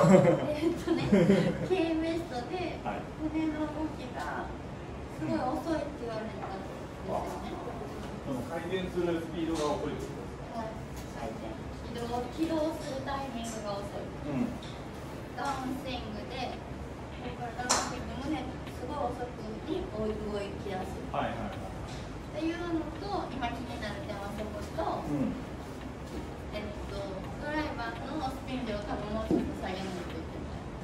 えっとね K ウエストではい。胸の動きがすごい遅いって言われたんですよね。その回転するスピードが遅いってこはい。回転起動起動するタイミングが遅い。とうんダウンスイングでこれからダウンスイング胸すごい遅くに動きやすい。はいはいはい。っていうのと今気になる点はそこと、うん。えっと、ドライバーのスピン量を多分もう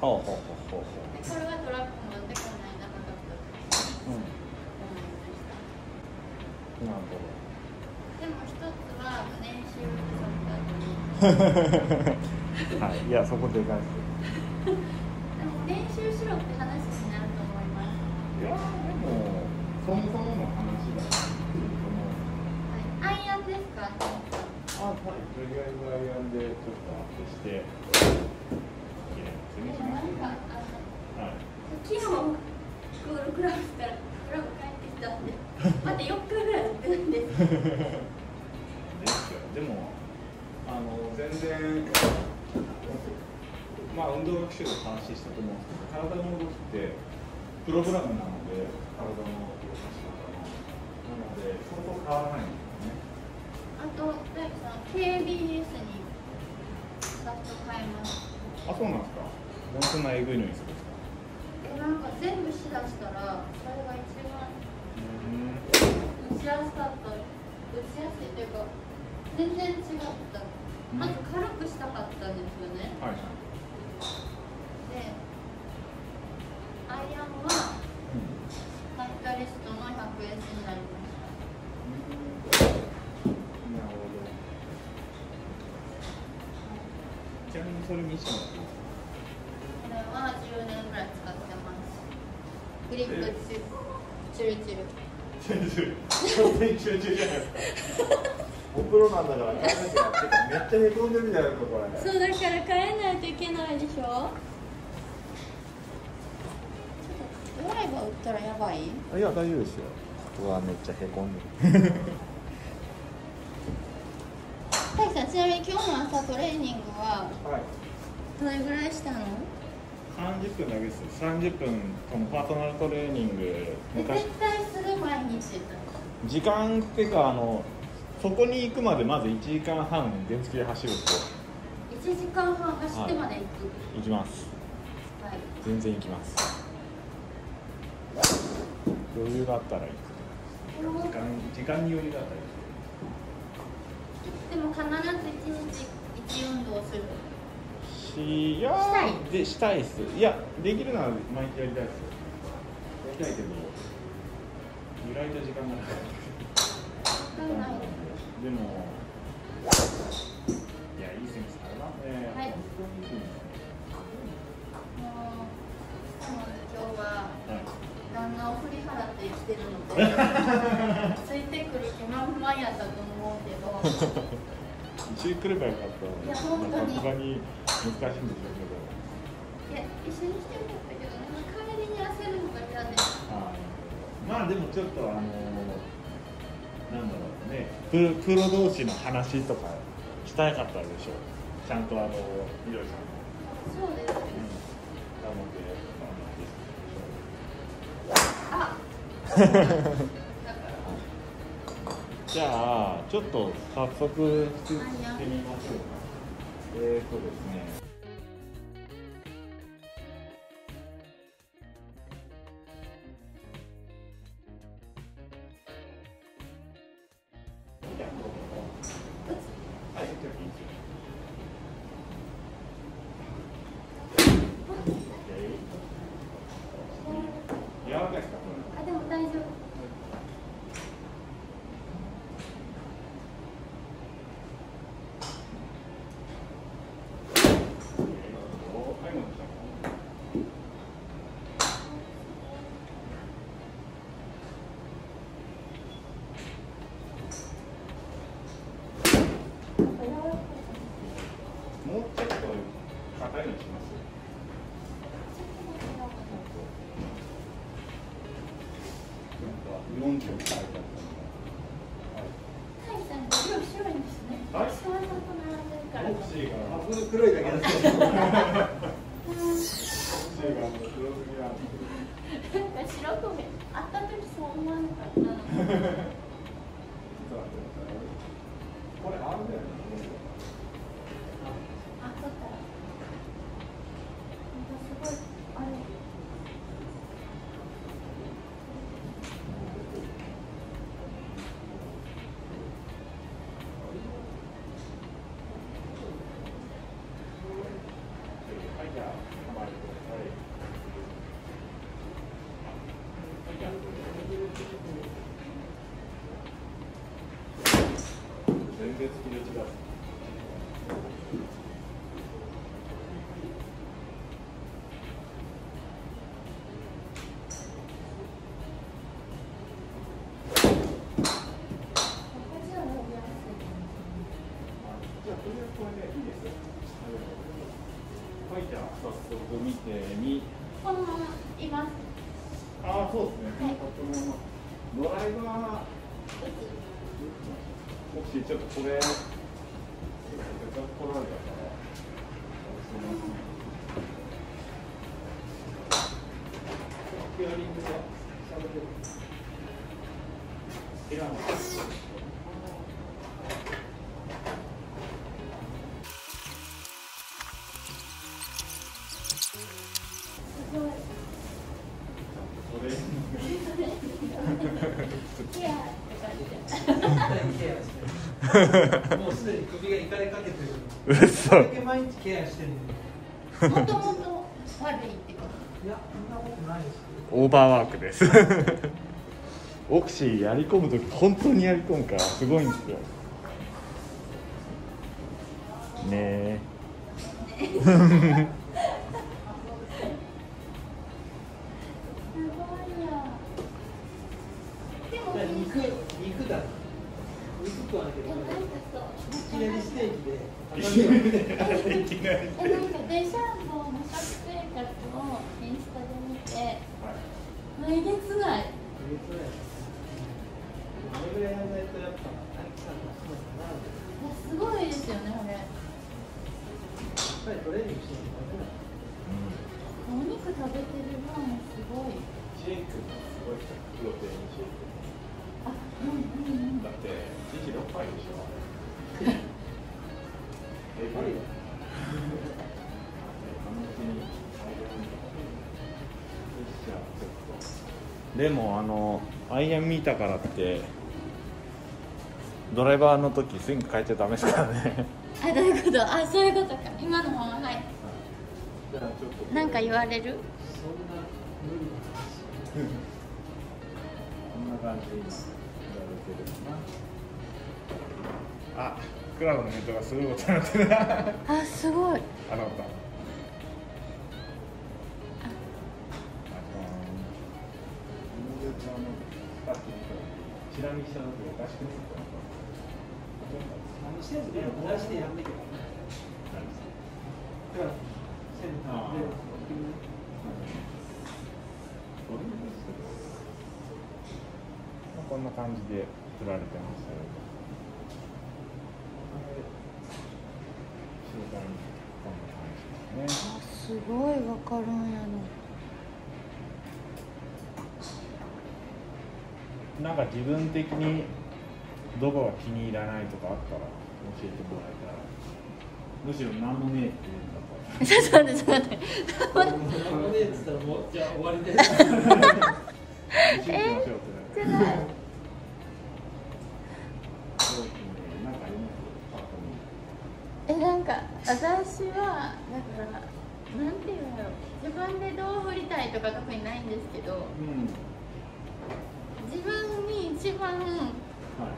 ほうほうほうほうほでこれはトラックもでこない長かったとう。うん。思いましたなるほどでも一つは練習不足だとはい、いや、そこでかいです。でも練習しろって話になると思いますいや、でも、そもそもの話だ。し、はい、アイアンですかあ、はい、とりあえずアイアンでちょっとアップして、綺麗にでしますもなんかね。あのはい。昨日スクーしたらクラブ帰ってきたんでまだ4日ぐらいやってるんですで。も、あの、全然、まあ、運動学習の話したと思うんですけど、体の動きって、プログラムなので、体の動かし方の。なので、相当変わらないんですよね。あと大工さん KBS にサッと変えますあ、そうなんですか。なんなエグいのにするんなんか全部しだしたらそれが一番うん。打ちやすかった打ちやすいというか全然違ったまず軽くしたかったんですよねはいはい。でアイアンはハイカリストの 100S になりましたなるほど。ちなみにそれ見せてもらっていいですこれは10年ぐらい使ってますグリップチュチュ。お風呂なんだから、めっちゃへこんでるじゃないか、これ。そうだから変えないといけないでしょちょっとドライバー打ったらやばいいや、大丈夫ですよ。うわ、めっちゃへこんでる。大樹さんちなみに今日の朝トレーニングははい。どれぐらいしたの？30分だけです。よ。30分、このパーソナルトレーニング、絶。対する毎日時間っていうか、あの、そこに行くまでまず1時間半原付で走ると言った1時間半走ってまで行く。行きますはい。全然行きます。余裕があったら行く。時間時間に余裕があったらでも必ず1日1運動する行くしいやーしたいでしたいっす。いやできるなら毎日やりたいっすやりたいけど由来と時間がなかったないないでもいやいいセンスありますねはい本当にいいはスはい旦那を振り払って生きてるのでついてくる気満々やったと思うけど。一緒に来ればよかったいや本当に難しいんでしょういや一緒にしてもらったけどなんか帰りに焦るのが嫌で。まあでもちょっとあのなんだろうね。プロプロ同士の話とかしたかったでしょ。うちゃんとあのみどりさん。のそうですなのであだからじゃあちょっと早速してみましょうかえーとですね。黒いだけだ黒すぎ白米。あった時そう思わなかったはいじゃあ早速見てみ。このままいますああそうですね、はいこのままドライバーもしちょっとこれせっかく来られたからピアリングで喋ってる。いらんすもうすでに首がいかれかけてる嘘。これだけ毎日ケアしてるのにもともと悪いってこといやそんなことない。ですオーバーワークです。オクシーやり込む時本当にやり込むからすごいんですよ。ねえ デシャンボーの食生活をインスタで見て毎月ないこれぐらいやらないとやっぱ大工さん。がそうだないやすごいですよねこれやっぱりトレーニングしてるとダメだお肉食べてる分すごいシェイクすごいプロテインシェイクあうんうんうん。だって1日6杯でしょ でもあのアイアン見たからってドライバーの時スイング変えちゃダメですからね。あどういうこと？あそういうことか。今のままはい。なんか言われる？そんな無理こんな感じにやられてるかな。あ クラブのヘッドがすごいことになってるな。ああすごい。なったチラ見した時おかしくなった何してんのなきゃダメだからセンターでこんな感じで振られてますけど集団こんな感じですごいわかるんやの。なんか自分的にどこが気に入らないとかあったら教えてもらえたら。むしろ何もねえって言うんだったら。ちょっと待ってちょっと待って何もねえっつったらもうじゃあ終わりで。なえなんか私はだから分でどう振りたいとか特にないんですけどうん。自分に一番は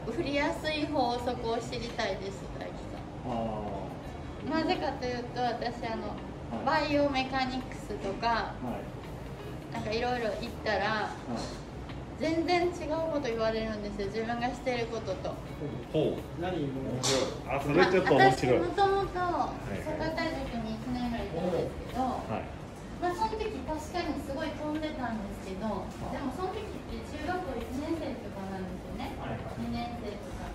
い。振りやすい法則を知りたいです大樹さあんなぜかというと私あの、はバイオメカニクスとかあはい。なんかいろいろ言ったら全然違うこと言われるんですよ自分がしてることと。ほう。何も。面白いあそれちょっと面白い。もともとい坂田塾に1年ぐらいいたんですけど、はい確かにすごい飛んでたんですけどでもその時って中学校1年生とかなんですよね。はいはい。2年生とか。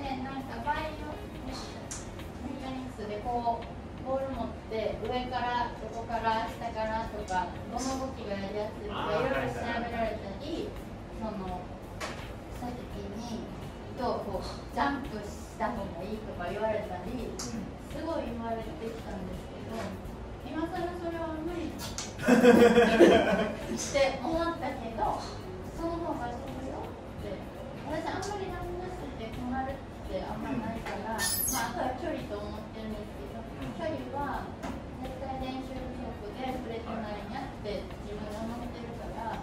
でなんかバイオメカニクスでこうボール持って上から横から下からとかどの動きがやりやすいとかいろいろ調べられたりそのした時にとこうジャンプした方がいいとか言われたりすごい言われてきたんですけど今更それは無理って思ったけどその方がそうよって私あんまりランナスって困るってあんまないから、まあ、とは距離と思ってるんですけど距離は絶対練習不足で触れてないなって自分で思ってるから。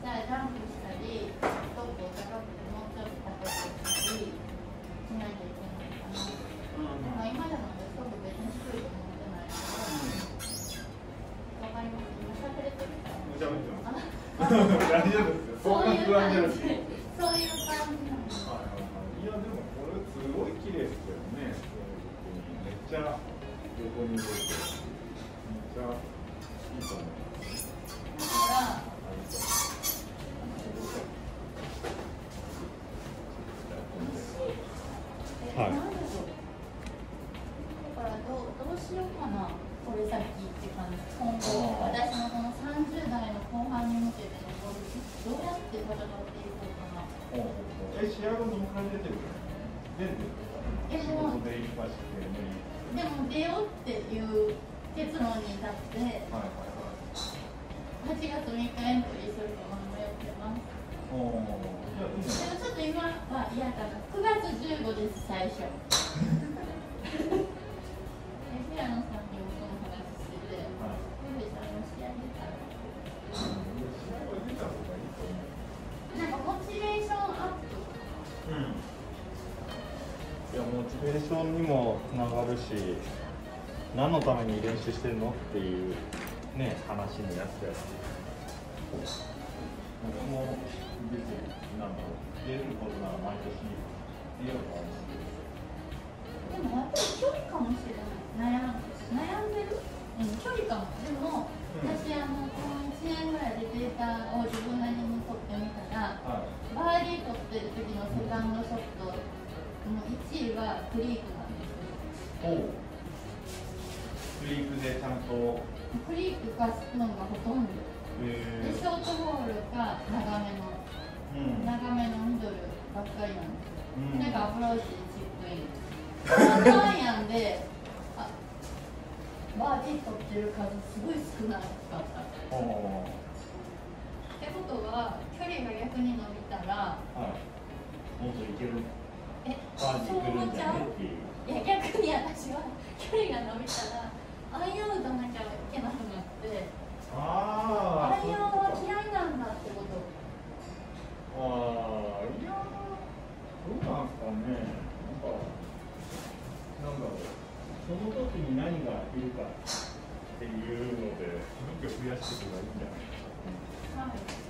じゃあジャンプしたり、トップを高くてもうちょっと高くしたりしないといけないかな。でも今でも大丈夫ですよそんな不安じ。ゃなくてそういう感じ。いはいはいいやでもこれすごい綺麗ですけどねめっちゃ横に動いてめっちゃいいと思いえ試合後に迎え出てる出てるえ仕もう事でいっぱいしてねでも出ようっていう結論に至ってはいはいはい8月3日エントリーするか迷ってます。おーじゃあいいじゃないでもちょっと今は嫌かな。9月15です最初。いやモチベーションにもつながるし何のために練習してるのっていうね話になっちゃう。し僕も別になんだろう出ることなら毎年出よう。とは思うんですでもやっぱり距離かもしれない悩ん悩んでる、うん、距離かも。でも、うん。私あのこの1年ぐらいでデータを自分1位はクリークなんですよおう。フリークでちゃんと。クリークかスプーンがほとんど。でえショートボールか長めの。うん。長めのミドルばっかりなんですよ、うん。それかアプローチでチップインこのアイアンであバーディー取ってる数すごい少なかった。ってことは距離が逆に伸びたらはい。もっといけるえそう思っちゃういや逆に私は距離が伸びたらアイアン打たなきゃいけなくなってあアイアンは嫌いなんだってことああいやどうなんすかね。なんかなんだろう。その時に何がいるかっていうので武器を増やしていけばいいんじゃないですか、はい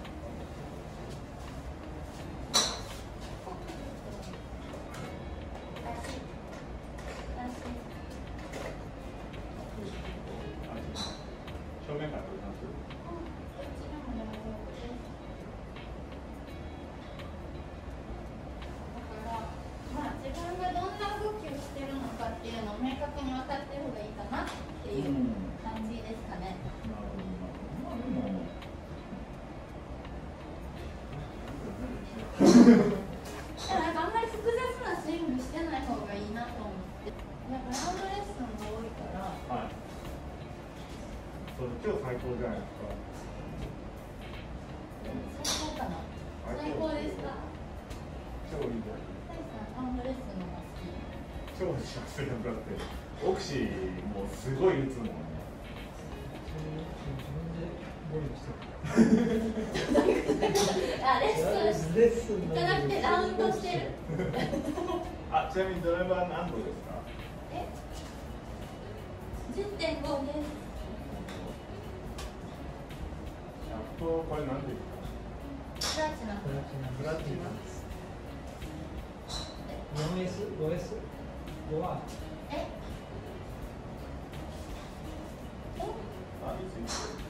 なんかあんまり複雑なスイングしてない方がいいなと思って。やっぱラウンドレッスンが多いから。はいそれ今日最高じゃないですか最高か？な。最高ですか。超いいじゃんラウンドレッスンのが好き。超幸せだだってオクシもうすごい打つもんねゴルフしてるあレッスンレッスンじゃなくてラウンドしてる。あちなみにドライバー何度ですかえ？10.5です。シャフトこれ何ですかプラチナ。プラチナプラチナ 4S、5S、5はえ。え。あいいですよ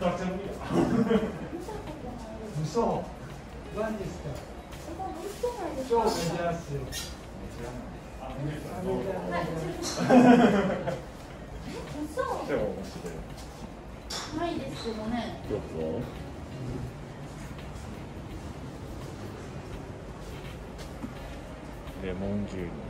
どっちもいいよ見たことないです嘘マジですかメジャーすよレモン牛乳